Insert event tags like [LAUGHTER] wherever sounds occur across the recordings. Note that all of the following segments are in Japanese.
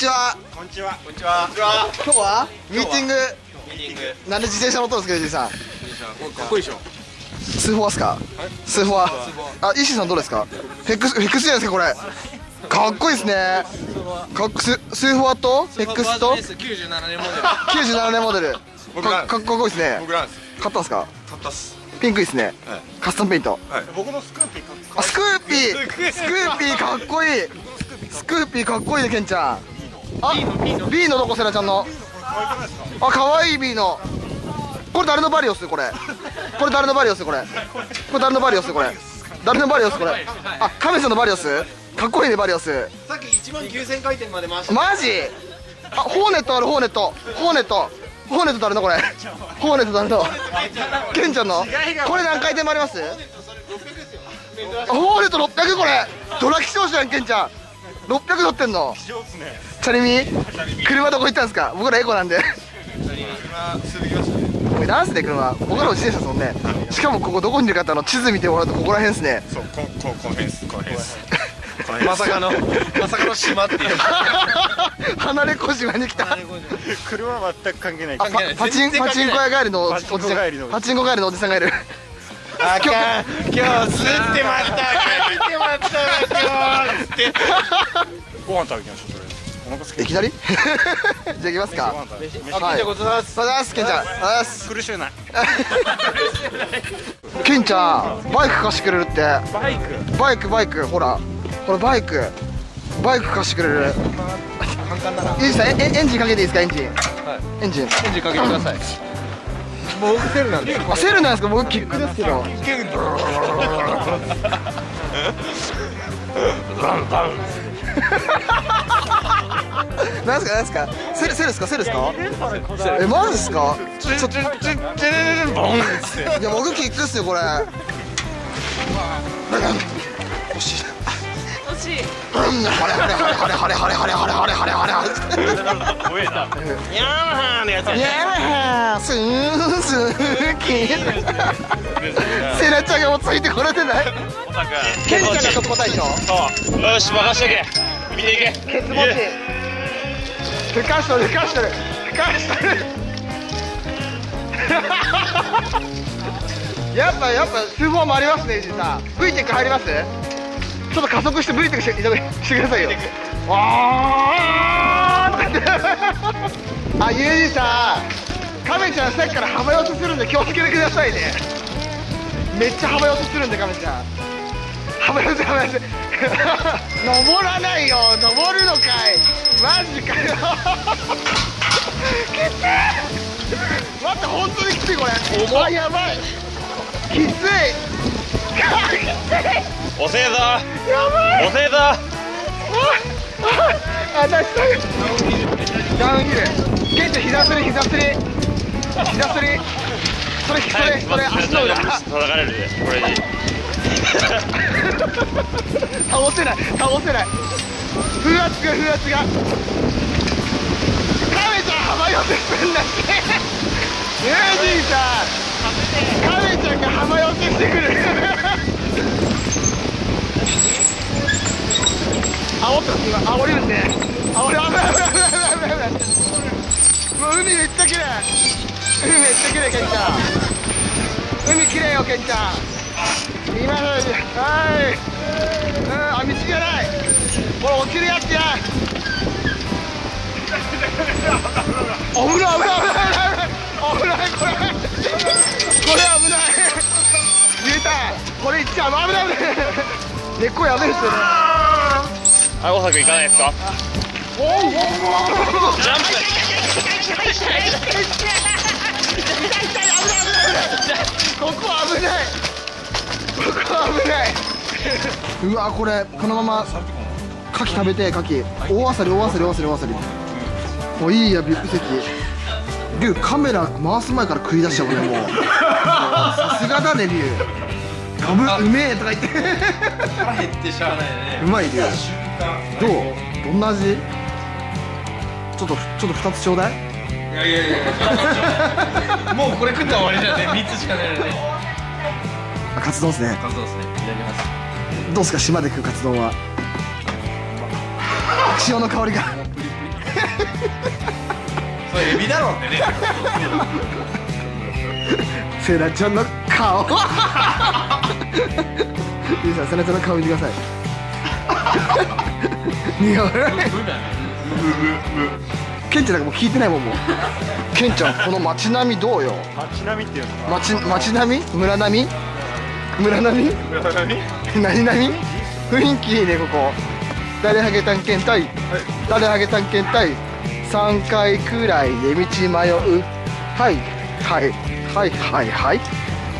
ちは。こんにちは。こんにちは。今日は。ミーティングミーティング。なんで自転車乗ったんですかゆうじさん。かっこいいでしょ。スーフォアっすか？スーフォアあ石井さんどうですか？フェックスフェックスじゃないですかこれ。かっこいいですね。かっこススーフォアと？フェックスと？97年モデル。97年モデル。かかっこいいですね。僕らです。買ったんですか？買ったっす。ピンクいいですね。はい。カスタムペイント。はい。僕のスクーピーかっあスクーピー。スクーピーかっこいい。スクーピーかっこいいねケンちゃんあ B のどこセラちゃんの。あ可愛い B の。これ誰のバリオスこれ。これ誰のバリオスこれ。これ誰のバリオスこれ。誰のバリオスこれ。あカメさんのバリオスかっこいいねバリオスさっき1万9000回転まで回しマジ？あホーネットあるホーネット。ホーネット。ホーネット誰のこれ。ホーネット誰の。ケンちゃんの。これ何回転もあります？あホーネット600これ。ドラ希少じゃんケンちゃん。600乗ってんのチャリミ車どこ行ったんですか？僕らエコなんで今、すぐ来ましたね。おいなんすね車僕らも自転車ですもんねしかもここどこにいるかってあの地図見てもらうとここら辺ですねそう、こ、こ、この辺です。この辺です。まさかの、まさかの島っていう。離れ小島に来た車は全く関係ないあパパチンパチンコ屋帰りのおじさんパチンコ帰りのパチンコ帰りのおじさんがいるあかん。今日、吸ってまった。吸ってまった。今日、って。ご飯食べきましょういきなり？[LAUGHS] じゃあ行きますか。はい。ごちそうさまです。ございますケンちゃん。苦しゅうないケンちゃん [LAUGHS] バイク貸してくれるって。バイク？バイクバイク。ほら。ほらバイク。バイク貸してくれる。簡単だな。いいですか？エンエンジンかけていいですか？エンジン。はい。エンジン。エンジンかけてください。もう僕セルなんです。あセルなんですか？僕キックですけど [LAUGHS] [LAUGHS] なんすかなんすか？セルセルですか？セルですか？えマジですか？ちょちょちょいや僕キックっすよこれ。惜しい。惜しい。ハレハレハレハレハレハレハレハレハレハレハレ怖えなヤマハのやつやい。やーすーすーきセラちゃんがもうつい。てこれてない。ケンちゃんがトップ大将そうよし任しとけ見てい。けケツ持ちふかしとるふかしとる。ふかしとる。[LAUGHS] やっぱやっぱ通報もありますね石井さん。V テック入ります？ちょっと加速して V テックしてしてくださいよ。わーとか言って。[LAUGHS] あゆうじさん。カメちゃんさっきから幅寄せするんで気をつけてくださいね。めっちゃ幅寄せするんでカメちゃん。幅寄せ幅寄せ登らないよ登るのかい。マジかよ。きつい。待って本当にきついこれ。あやばい。きつい。遅えぞ。やばい。遅えぞ。ああダウンヒルケンちゃん膝すり膝すり膝すりそれそれそれ足の裏叩かれるでこれに [LAUGHS] 倒せない倒せない。風圧が風圧が。カメちゃん浜寄せすんだってユージンさんカメちゃんが浜寄せしてくる。[LAUGHS] あおってます今。煽りですね。煽り危ない危ない危ない危ない危ないもう海めっちゃ綺麗。海めっちゃ綺麗ケンちゃん。海綺麗よケンちゃん。今はい。うんあ道がない。これ落ちるやつや危ない。危ない。危ない。危ない。これこれ危ない。言えたこれい。っちゃう危ない。危ない。根っこやべえっすよねあ大阪行かない。ですかおおおおおおジャンプうわこれこのまま牡蠣食べて牡蠣。大あさり大あさり大あさり大あさり。おいいやビップ席。リュウカメラ回す前から食い出しちゃう俺もう。さすがだねリュウガブうめえとか言って。腹減ってしゃあないね。うまいリュウどう？どんな味？ちょっとちょっと2つちょうだい。いやいやいや [LAUGHS] もうこれ食ったら終わりじゃね。3つしかないのね。あカツ丼っすね。感想ですね。いただきますどうっすか島で食うカツ丼は？塩の香りが。それエビだろってね。セナちゃんの顔。ゆうさんセナちゃんの顔見てください。似合うケンちゃんなんかもう聞いてないもんもう。ケンちゃんこの街並みどうよ？街並みっていうの街並み？村並み？村並み村並み何々？雰囲気いいねここ。誰ハゲ探検隊、誰ハゲ探検隊？3回くらいで道迷う。はい。はい。はい。はい。はい。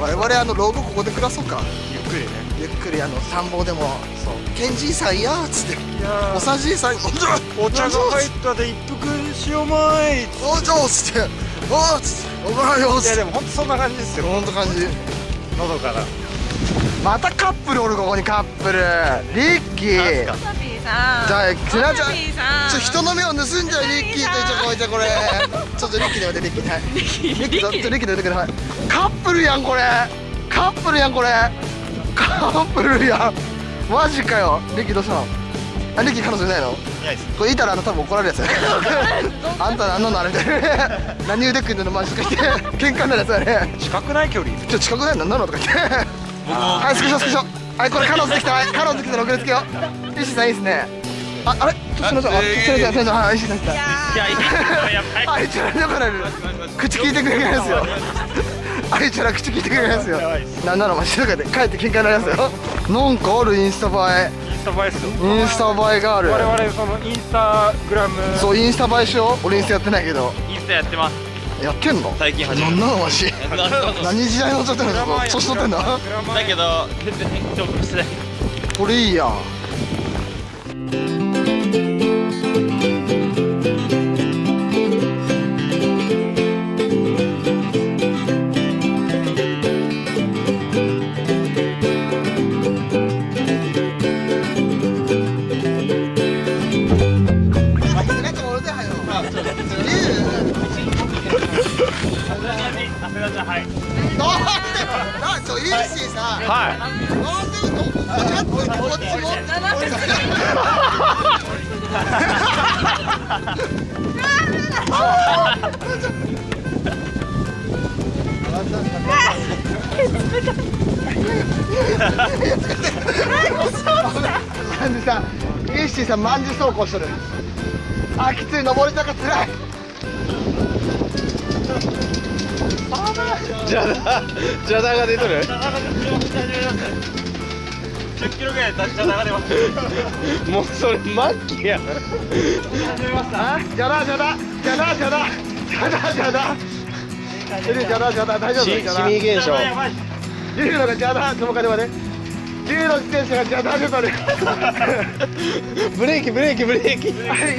我々あの老後ここで暮らそうか。ゆっくりね。ゆっくりあの田んぼでも。そう。ケンじいさんやーっつって。おさじいさんおじゃお茶が入ったで一服しようまいいおじゃっつって。おーっつって。おばあよっつって。やでも本当そんな感じですよ。ほんと感じ。のどかなまたカップルおるここにカップル。リッキー。じゃあひなちゃんちょ人の目を盗んじゃうリッキーとちょこいてこれ。ちょっとリッキーで待ってリッキーではいリッキーちょっとリッキーで待ってください。カップルやんこれ。カップルやんこれ。カップルやん。マジかよ。リッキーどうしたの？あリッキー彼女いないの？いないです。これいたらあの多分怒られるやつ。[LAUGHS] あんた何なのあれみたいな何腕組んでんのマジとか言って。喧嘩になるやつだね。近くない距離？ちょっと近くない？の何なの？とか言ってはいスクショスクショ。はいこれカノンできた。はいカノンできた。ら送りつけよ。う石井さんいいっすね。ああれ？ちょっとすいません。あすいませんすいません。はい石井さん来たいやいやばい。あいつらだから口聞いてくれないですよ。あいつら口聞いてくれないですよ。なんならマジで帰って喧嘩になりますよ。なんかある？インスタ映インスタ映えっすよ。えインスタ映えがある。我々そのインスタグラム。そうインスタ映えしよう。俺インスタやってないけど。インスタやってますやってんの？最近始めなんなのマジ [LAUGHS] 何時代のちょっとの年取ってんだだけど全然重複してない。これいいや。んはいなんでどここっちもこっちもなんイッシーさん万字走行してるあきつい登り坂つらいじゃだじゃだが出とる10キロぐらい経っちゃ流れます。もうそれ末期やあじゃだじゃだじゃだじゃだじゃだじゃだエリじゃだじゃだ大丈夫しじゃだシミ現象リュウのがじゃだちょっと待って待ってリュウの自転車がじゃだ出とるブレーキブレーキブレーキユ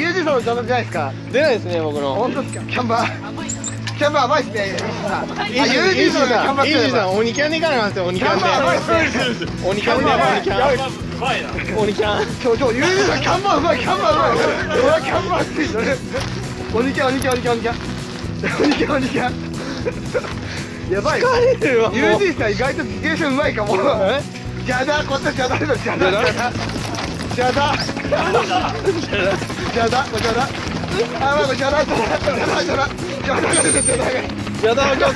ージさんのじゃだじゃないです。か出ないです。ね僕の本当です。かキャンバーキャンバー甘いっすね。ユージさんイージーさんのキャンバー。イーさん鬼キャンでいかないんですよ鬼キャンキャンバー甘いっすねで鬼キャンで鬼キャンうまいな鬼キャンちょちょユージさん。キャンバーうまいキャンバーうまいこれはキャンバーって言うね鬼キャン鬼キャン鬼キャン鬼キャン鬼キャン鬼キャンやばい疲れるわもうユージさん。意外と自転車うまいかもじゃだこっちじゃだじゃだじゃだじゃだじゃだじゃだ邪道ち邪道邪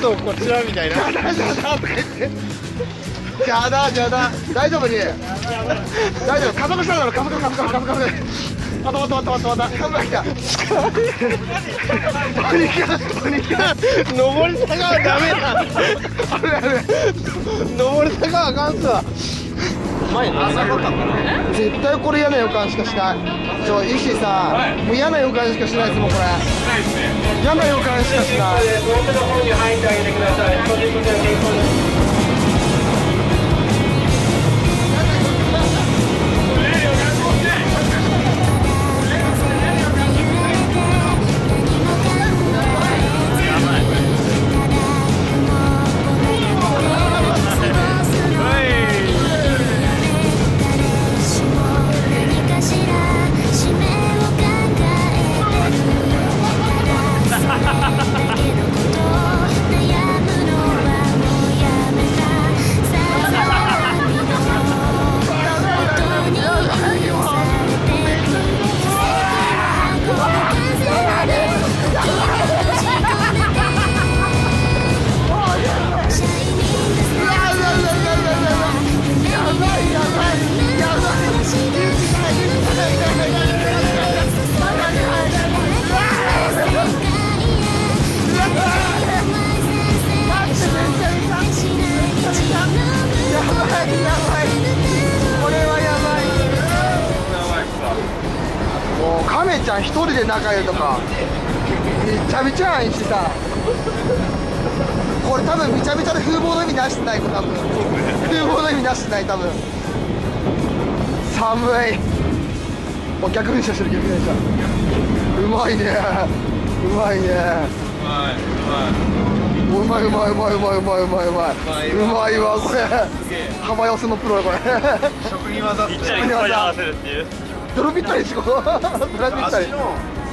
道り坂はダメだり坂はあかんすわ前に絶対これ嫌な予感しかしない。ちょ石井さん、もう嫌な予感しかしないですもんこれ。嫌な予感しかしないで仲いいとか。めちゃめちゃいいしさこれ多分めちゃめちゃで風貌の意味なしてない多分。風貌の意味なしてない多分。寒い。お逆噴射してる逆噴射うまいね。うまいね。うまいうまいうまいうまいうまいうまいうまい。うまいわこれ。幅寄せのプロこれ。職人技ぴったりここに合わせるっていう。泥ぴったりしこ [LAUGHS] 泥ぴったり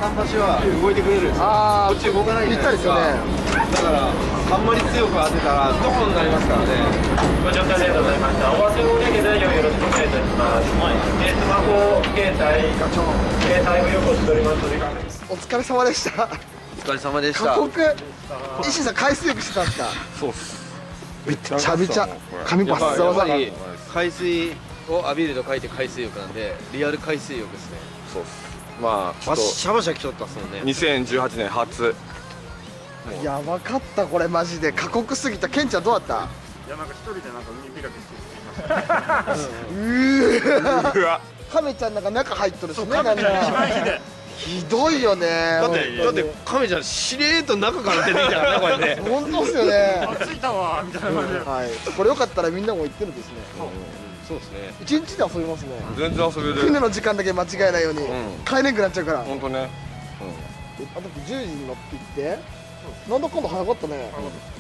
桟橋は動いてくれるんですよ。あーこっち動かないですよね。だからあんまり強く当てたらドコンになりますからね。ご乗車ありがとうございました。お忘れ物だけ大丈夫よろしくお願いいたします。でスマホ携帯携帯をよくしておりますお疲れ様でした。お疲れ様で過酷。石井さん海水浴してたんですか？そうっす。めちゃめちゃ髪バッサバサ海水を浴びると書いて海水浴なんでリアル海水浴ですね。そうっすまあちょバっとシャバシャ来とったっすもんね。2018年初。やばかったこれマジで。過酷すぎた。ケンちゃんどうだった？いやなんか一人でなんか海開きして [LAUGHS] うーうわ。亀ちゃんなんか中入っとるしねなんか。ひどいよね。だってだってカメちゃんしれーっと中から出てきたからねこれね [LAUGHS] 本当っすよね。着いたわみたいな感じで。はい。これよかったらみんなも行ってるんですねそうですね。一日で遊びますね。全然遊べる船の時間だけ間違えないように。ん。帰れんくなっちゃうから。本当ね。あだって10時に乗って行ってなんだかんだ早かった。ね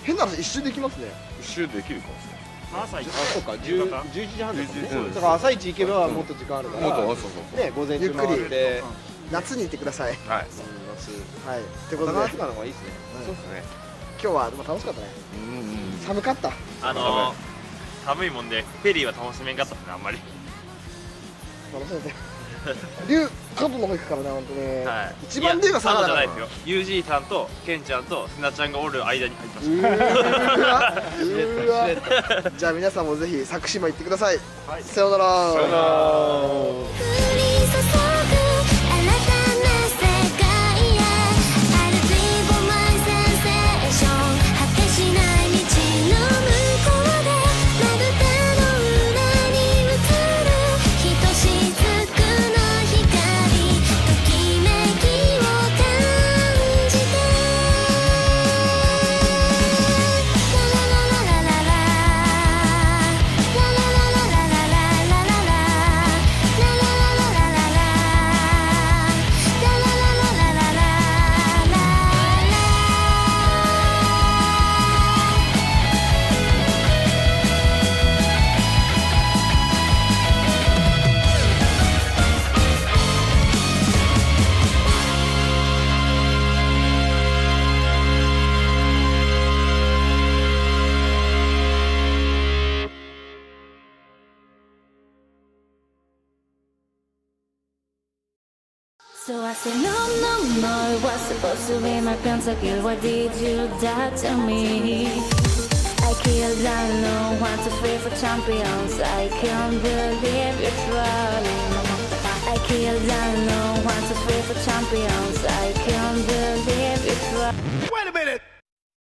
変な話一周できますね。一周できるかもし朝行あそうか。10 11時半です。だから朝一行けばもっと時間あるから。れないもっとそうそうね午前中回って夏に行ってください。はい。夏はい。ってことで。高松川の方がいいですね。そうですね。今日はでも楽しかったね。うんうん寒かった。あの寒いもんでフェリーは楽しめんかった。ですねあんまり。楽しめて。龍関東の方行くからね本当に、はい。一番龍が下がらじゃないですよ。UG さんとケンちゃんとすなちゃんがおる間に入ってましうーわ。[LAUGHS] うーわじゃあ皆さんもぜひ佐久島行ってください、さようなら。さよなら So I said, no, no, no, it was supposed to be my pentakill. Why did you die to me? I killed I know one, two, three for champions. I can't believe you're trying. I killed I know one, two, three for champions. I can't believe you're trying.